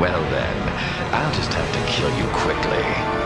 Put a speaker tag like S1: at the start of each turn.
S1: well then, I'll just have to kill you quickly.